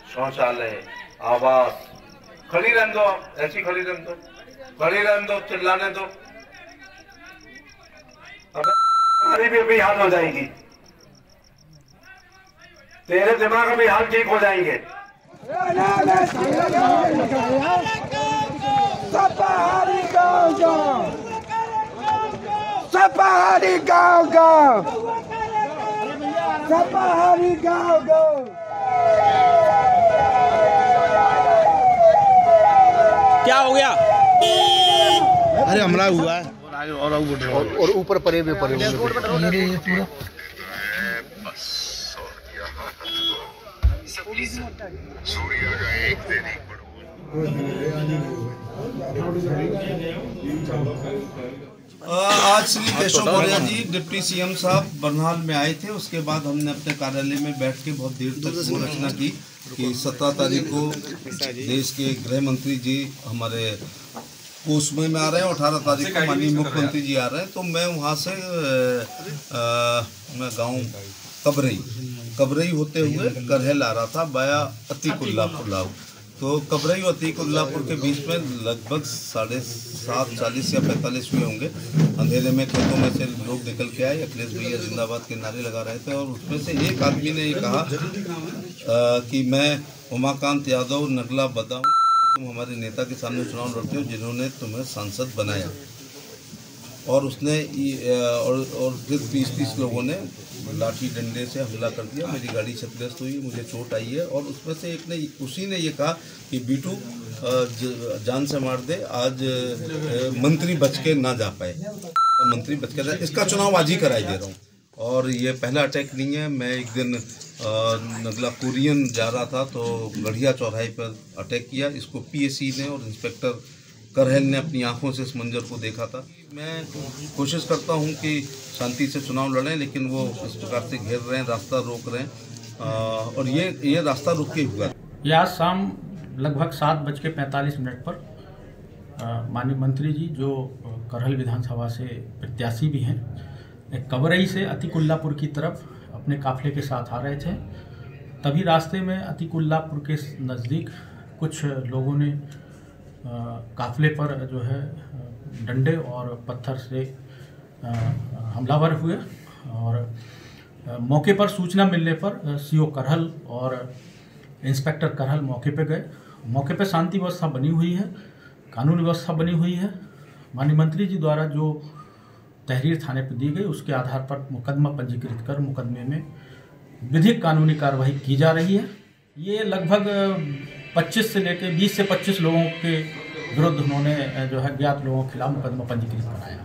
शौचालय, आवास। खड़ी रहने दो ऐसी खड़ी रहने दो। खड़ी रहने दो, चिल्लाने दो। हमारी भी अभी हाल हो जाएगी। तेरे दिमाग में हाल ठीक हो जाएँगे। सपहारी गाँव गाँव सपहारी गाँव गाँव क्या हो गया? अरे हमला हुआ है। और, और ऊपर परे में परे हुए। आज श्री केशव मौर्य जी डिप्टी सीएम साहब बरनाल में आए थे। उसके बाद हमने अपने कार्यालय में बैठ के बहुत देर तक रचना की कि सत्रह तारीख को देश के गृह मंत्री जी हमारे कोसमे में आ रहे हैं और अठारह तारीख को माननीय मुख्यमंत्री जी आ रहे हैं। तो मैं वहाँ से अ, मैं गाँव कबरई कबरई होते हुए करहल आ रहा था बाया अतिकुल्ला पुलाव। तो कबरई और अतीकुल्लापुर के बीच में लगभग साढ़े सात चालीस या पैंतालीस हुए होंगे। अंधेरे में खेतों में से लोग निकल के आए अखिलेश भैया जिंदाबाद के नारे लगा रहे थे और उसमें से एक आदमी ने ये कहा आ, कि मैं उमाकांत यादव नगला बदाऊँ तुम हमारे नेता के सामने चुनाव लड़ते हो जिन्होंने तुम्हें सांसद बनाया। और उसने और और फिर बीस तीस लोगों ने लाठी डंडे से हमला कर दिया। मेरी गाड़ी क्षतिग्रस्त हुई, मुझे चोट आई है। और उसमें से एक ने, उसी ने ये कहा कि, बीटू जान से मार दे, आज मंत्री बच के ना जा पाए। मंत्री बच के इसका चुनाव आज ही कराई दे रहा हूँ। और ये पहला अटैक नहीं है। मैं एक दिन नगला कुरियन जा रहा था तो गढ़िया चौराहे पर अटैक किया। इसको पीएससी ने और इंस्पेक्टर करहल ने अपनी आँखों से इस मंजर को देखा था। मैं कोशिश करता हूँ कि शांति से चुनाव लड़ें, लेकिन वो इस प्रकार से घेर रहे हैं, रास्ता रोक रहे हैं और ये ये रास्ता रुक के हुआ। ये आज शाम लगभग सात बज के पैंतालीस मिनट पर माननीय मंत्री जी, जो करहल विधानसभा से प्रत्याशी भी हैं कबरई से अतिकुल्लापुर की तरफ़ अपने काफिले के साथ आ रहे थे। तभी रास्ते में अतिकुल्लापुर के नज़दीक कुछ लोगों ने काफले पर जो है डंडे और पत्थर से हमलावर हुए और मौके पर सूचना मिलने पर सीओ करहल और इंस्पेक्टर करहल मौके पर गए। मौके पर शांति व्यवस्था बनी हुई है, कानून व्यवस्था बनी हुई है। माननीय मंत्री जी द्वारा जो तहरीर थाने पर दी गई, उसके आधार पर मुकदमा पंजीकृत कर मुकदमे में विधिक कानूनी कार्रवाई की जा रही है। ये लगभग 25 से लेकर 20 से 25 लोगों के विरुद्ध उन्होंने जो है ज्ञात लोगों के खिलाफ मुकदमा पंजीकृत कराया।